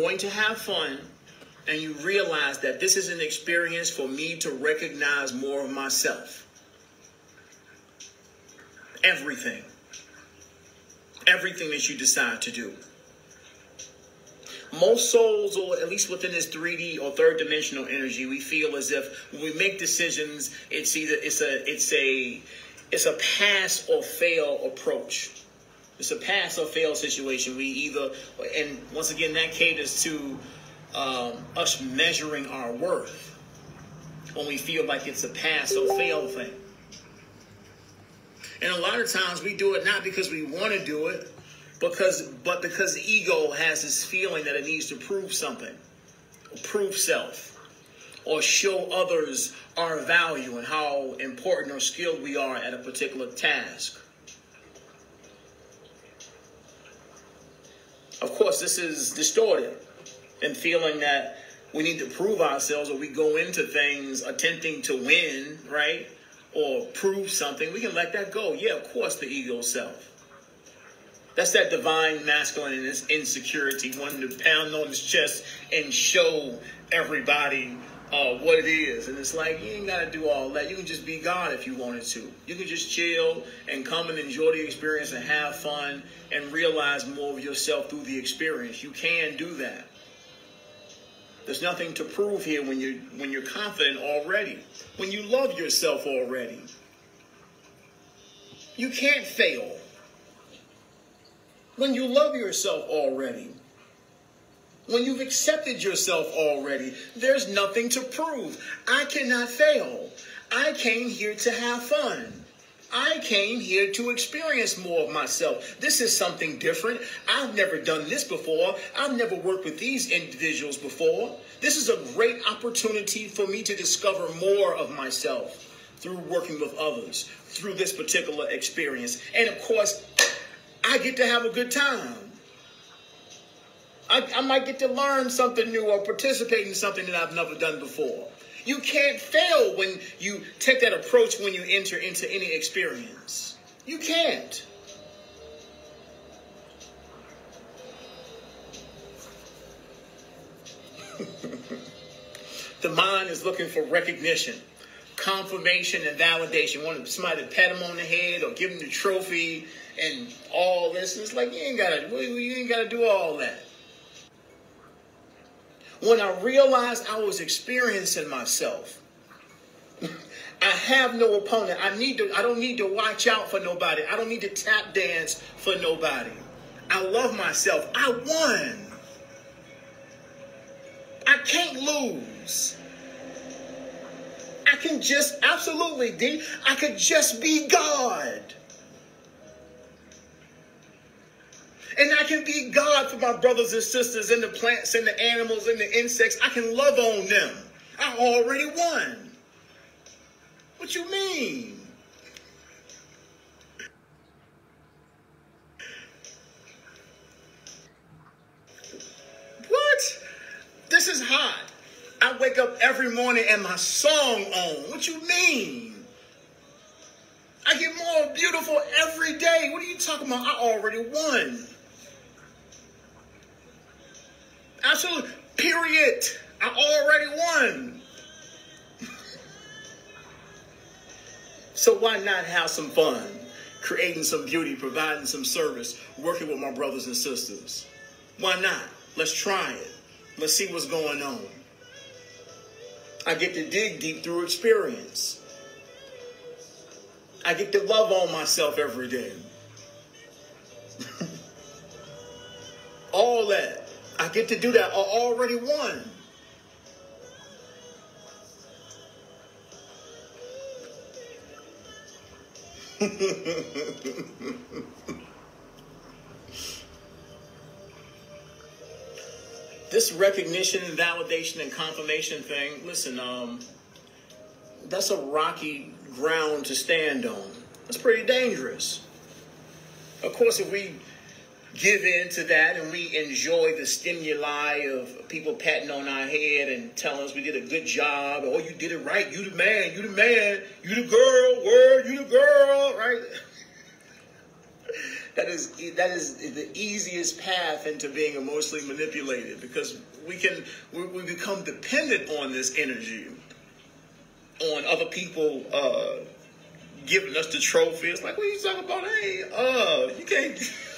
going to have fun and you realize that this is an experience for me to recognize more of myself. Everything. Everything that you decide to do. Most souls, or at least within this 3D or third dimensional energy, we feel as if when we make decisions, it's either it's a it's a it's a pass or fail approach. It's a pass or fail situation. We either, and once again, that caters to um, us measuring our worth when we feel like it's a pass or fail thing. And a lot of times we do it not because we want to do it, because but because the ego has this feeling that it needs to prove something, prove self, or show others our value and how important or skilled we are at a particular task. Of course, this is distorted and feeling that we need to prove ourselves or we go into things attempting to win, right? Or prove something, we can let that go. Yeah, of course, the ego self. That's that divine masculine and this insecurity, wanting to pound on his chest and show everybody uh, what it is. And it's like, you ain't got to do all that. You can just be God if you wanted to. You can just chill and come and enjoy the experience and have fun and realize more of yourself through the experience. You can do that. There's nothing to prove here when you when you're confident already. When you love yourself already. You can't fail. When you love yourself already. When you've accepted yourself already, there's nothing to prove. I cannot fail. I came here to have fun. I came here to experience more of myself. This is something different. I've never done this before. I've never worked with these individuals before. This is a great opportunity for me to discover more of myself through working with others, through this particular experience. And of course, I get to have a good time. I, I might get to learn something new or participate in something that I've never done before. You can't fail when you take that approach when you enter into any experience. You can't. the mind is looking for recognition, confirmation, and validation. Want somebody to pat him on the head or give him the trophy and all this. And it's like you ain't gotta, you ain't gotta do all that when I realized I was experiencing myself. I have no opponent. I need to I don't need to watch out for nobody. I don't need to tap dance for nobody. I love myself. I won. I can't lose. I can just absolutely D. I could just be God. And I can be God for my brothers and sisters and the plants and the animals and the insects. I can love on them. I already won. What you mean? What? This is hot. I wake up every morning and my song on. What you mean? I get more beautiful every day. What are you talking about? I already won. Absolutely. Period. I already won. so why not have some fun? Creating some beauty, providing some service, working with my brothers and sisters. Why not? Let's try it. Let's see what's going on. I get to dig deep through experience. I get to love on myself every day. All that. I get to do that. I already won. this recognition validation and confirmation thing, listen, um, that's a rocky ground to stand on. That's pretty dangerous. Of course, if we give in to that and we enjoy the stimuli of people patting on our head and telling us we did a good job. Or oh, you did it right. You the man. You the man. You the girl. Word. You the girl. Right? That is that is the easiest path into being emotionally manipulated because we can we, we become dependent on this energy on other people uh, giving us the trophies. like what are you talking about? Hey uh you can't